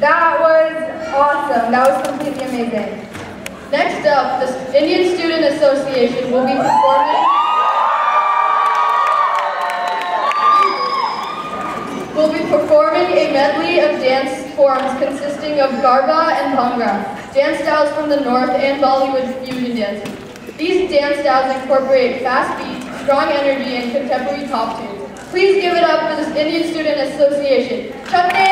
That was awesome. That was completely amazing. Next up, the Indian Student Association will be performing will be performing a medley of dance forms consisting of Garba and Bhangra, dance styles from the north and Bollywood fusion dancing. These dance styles incorporate fast beats, strong energy, and contemporary pop tunes. Please give it up for the Indian Student Association. Chutney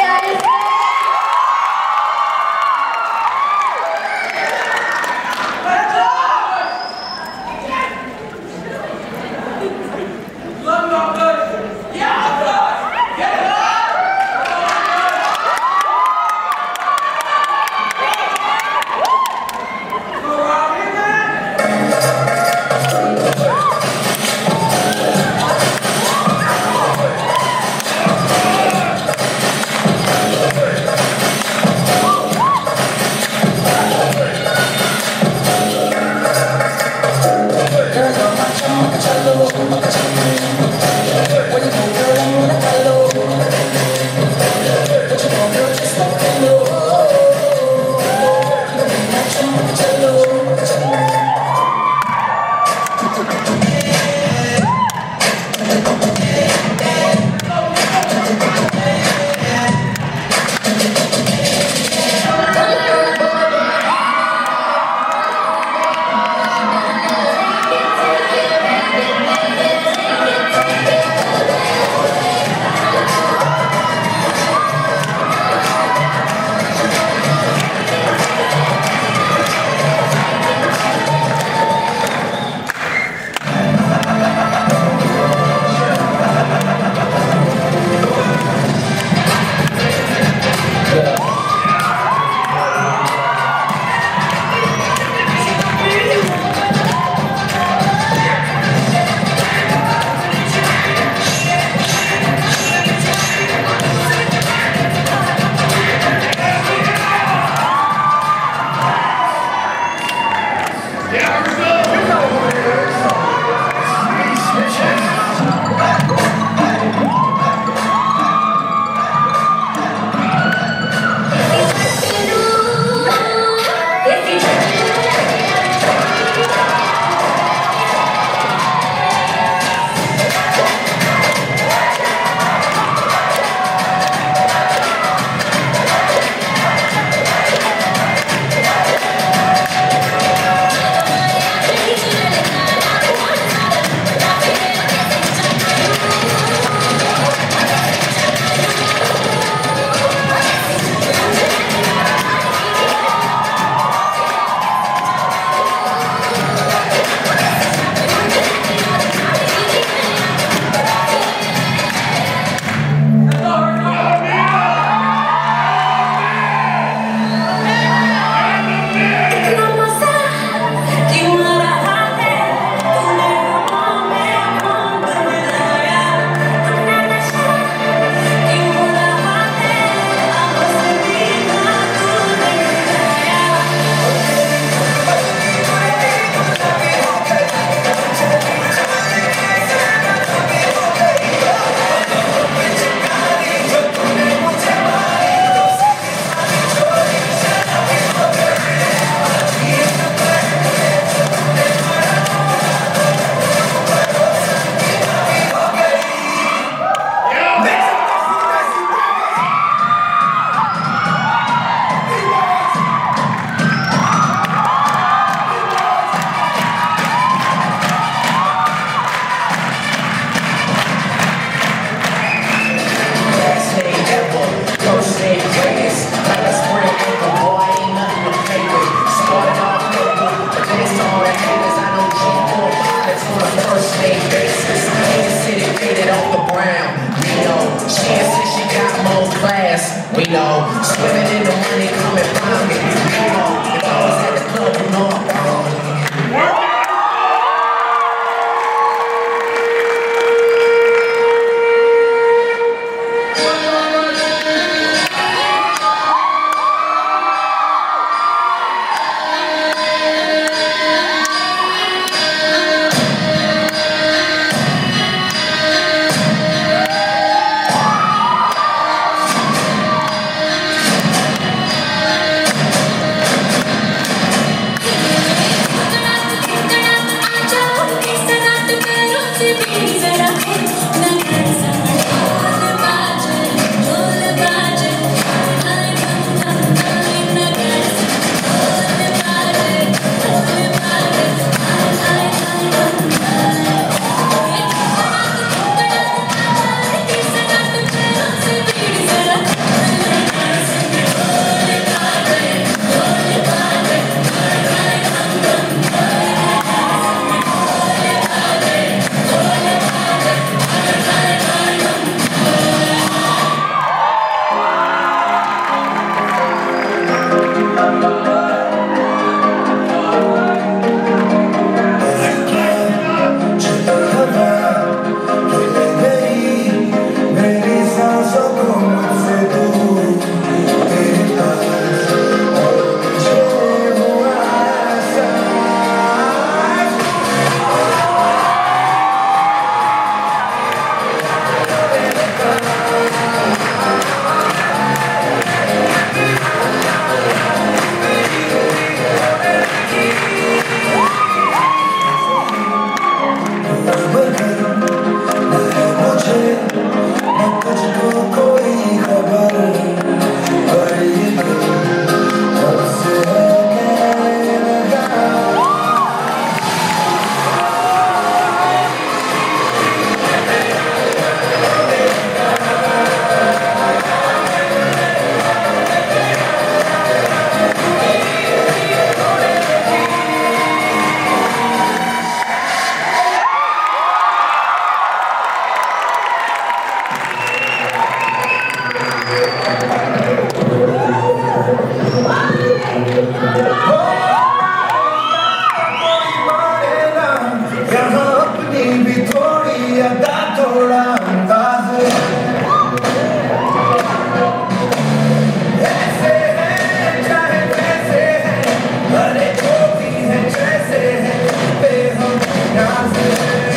감사합니다.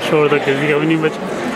शोर तो किसी का भी नहीं बचा।